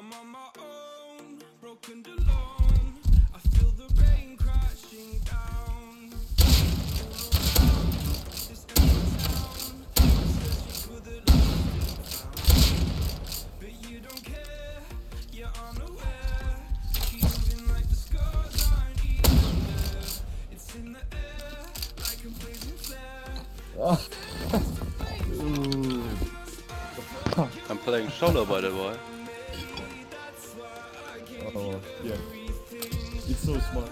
I'm on my own, broken and alone. I feel the rain crashing down. This empty town, searching for the lost. But you don't care, you're unaware. Keep moving like the scars aren't even there. It's in the air, like a blazing flare. I'm playing solo by the way. So smart.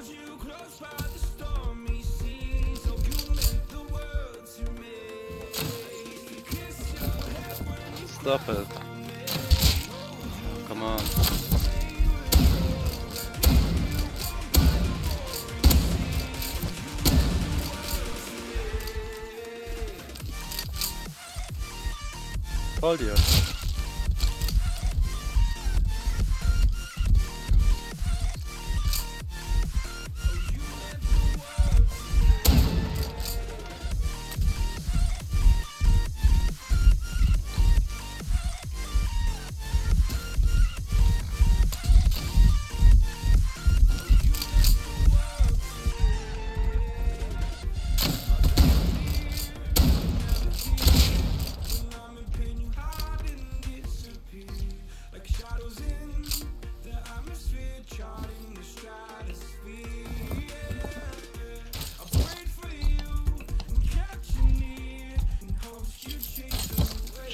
Stop it. Come on. Told you.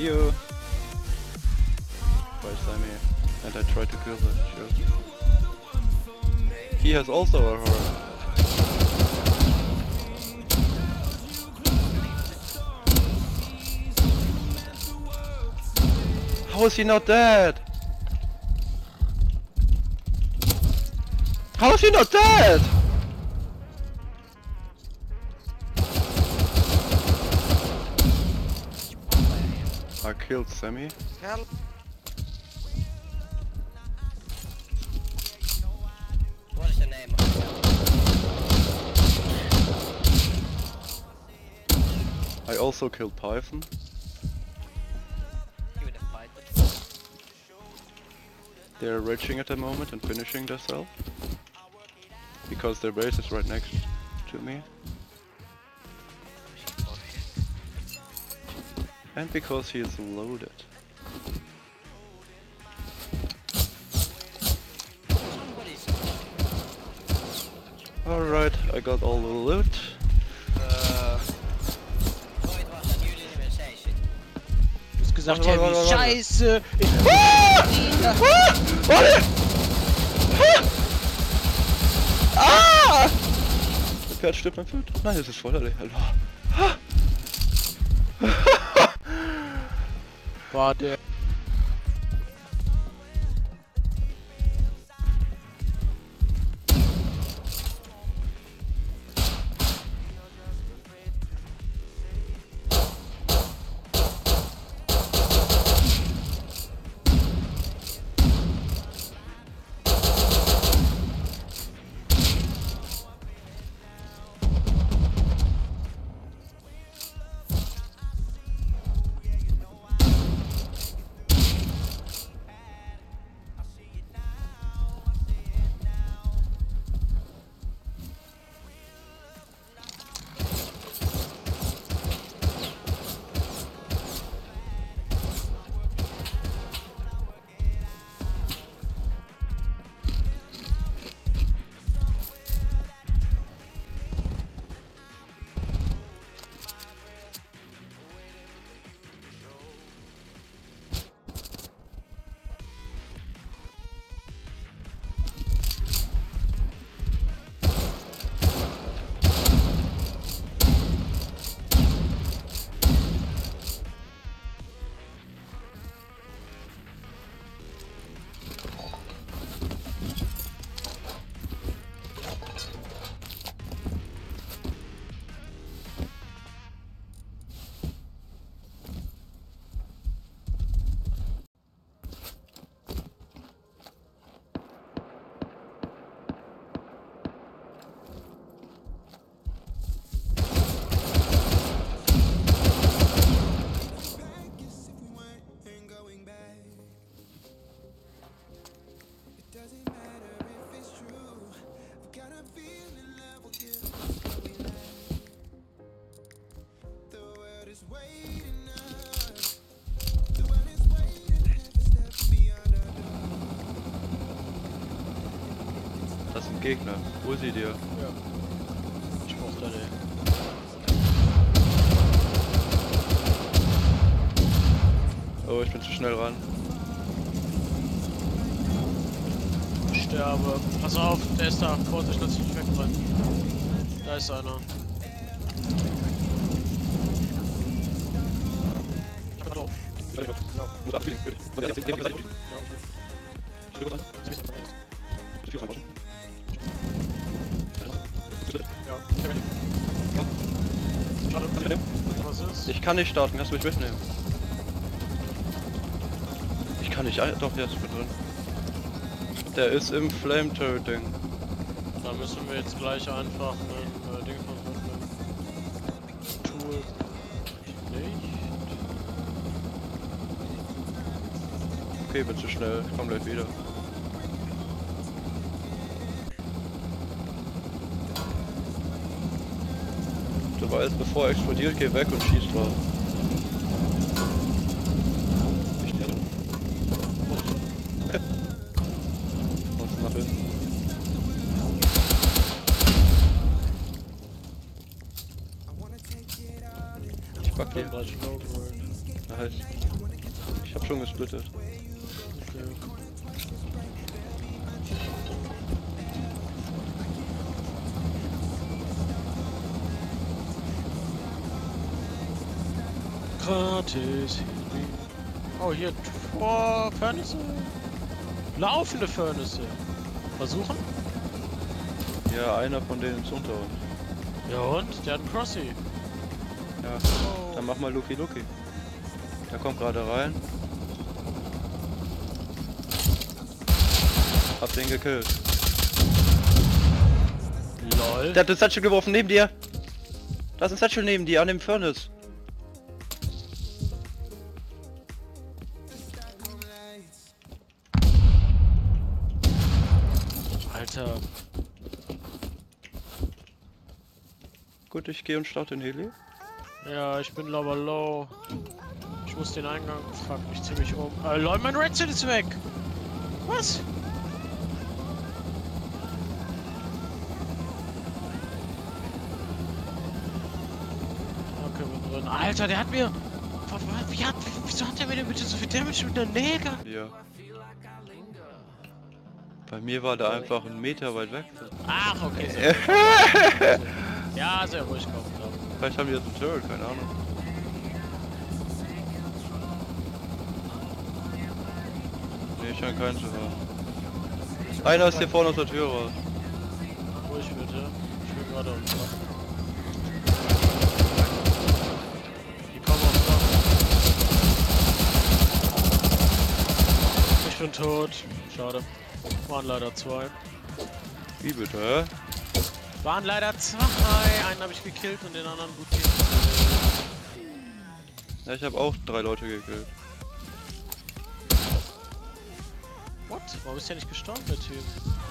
See you. By Sammy. And I try to kill the shield. He has also a horse. How is he not dead? How is he not dead? I killed Sammy. Help! What is the name I also killed Python. Give it a fight. They're raging at the moment and finishing themselves. Because their base is right next to me. And because he is loaded. Alright, I got all the loot. Uh, Was gesagt, warte, warte, warte, Scheiße! Ah! Ah! Warte! Ah! Der Pferd stirbt mein Food. Nein. War der. Das sind Gegner. Hol sie dir. Ich brauch da den. Oh, ich bin zu schnell ran. Ich sterbe. Pass auf, der ist da. Vorsicht, lass dich nicht wegrennen. Da ist einer. Ich kann nicht starten, kannst du mich mitnehmen? Ich kann nicht. Doch, jetzt bin drin. Der ist im Flame Turret Ding. Da müssen wir jetzt gleich einfach ein äh, Ding von Okay, bin zu schnell. Ich komm gleich wieder. Du weißt, bevor er explodiert, geh weg und schieß drauf. Ich sterbe. Und nach hinten. Ich gleich low geholt. Nice. Ich hab schon gesplittet. Gratis. Oh, hier vor Furnace. Laufende Furnace. Versuchen? Ja, einer von denen ist unter uns. Ja und? Der hat einen Crossy. Ja, Oh. dann mach mal Lucky Lucky. Der kommt gerade rein. Hab den gekillt. Lol. Der hat eine Satchel geworfen neben dir. Da ist ein Satchel neben dir an dem Furnace. Alter. Gut, ich gehe und starte den Heli. Ja, ich bin aber low. Ich muss den Eingang. Fuck, mich um. Äh, Leute, mein Redstone ist weg! Was? Drin. Alter, der hat mir. Wie hat, wieso hat er mir denn bitte so viel Damage mit der Nägel? Ja. Bei mir war der einfach einen Meter weit weg. Ach, okay. Sehr ja, sehr ruhig ich. Vielleicht haben die jetzt einen Turret, keine Ahnung. Nee, scheint keinen zu haben. Einer ist hier vorne aus der Tür raus. Ruhig bitte. Ich bin gerade am Dach. Bin tot. Schade. Waren leider zwei. Wie bitte? Waren leider zwei. Einen habe ich gekillt und den anderen gut gekillt. Ja, ich habe auch drei Leute gekillt. What? Warum ist der nicht gestorben, der Typ?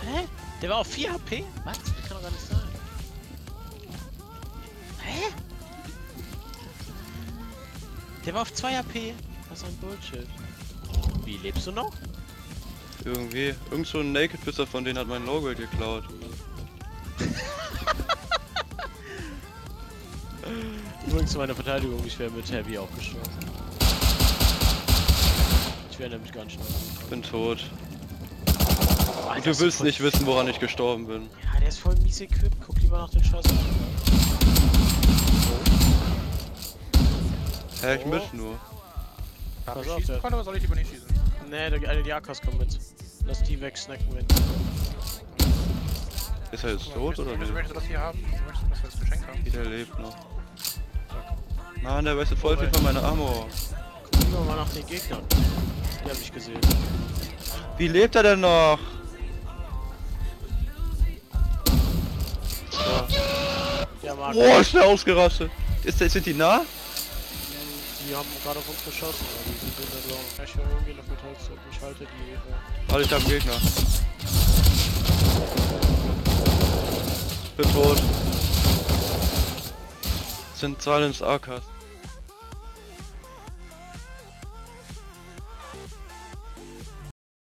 Hä? Der war auf 4 HP? Was? Das kann doch gar nicht sein. Hä? Der war auf 2 HP. Was ein Bullshit. Wie, lebst du noch? Irgendwie. Irgend so ein Naked Pisser von denen hat mein Logo geklaut. Übrigens zu meiner Verteidigung, ich wäre mit Heavy auch gestorben. Ich wäre nämlich ganz schnell. Bin tot. Alter, Und du willst nicht wissen, woran ich gestorben bin. Ja, der ist voll mies equipped. Guck lieber nach den Scheiß. Hä, ich Oh. miss nur. Pass Darf ich auf, schießen, oder soll ich lieber nicht schießen? Nee, der, äh, die Akkas kommen mit. Lass die wegsnacken mit. Ist er jetzt tot oder nicht? möchtest du das hier haben? Möchtest du das als Geschenk haben? Der lebt noch. Mann, der weiß voll viel von meiner Ammo. Guck lieber mal nach den Gegnern. Die hab ich gesehen. Wie lebt er denn noch? Ja, Marc, Oh, ist der ausgerastet. Ist der, sind die nah? Die haben gerade auf uns geschossen, die sind in der. Ich höre irgendwie noch mit Holz und ich halte die. Äh, Warte, ich einen Gegner. Bin tot. Sind Silence AKs.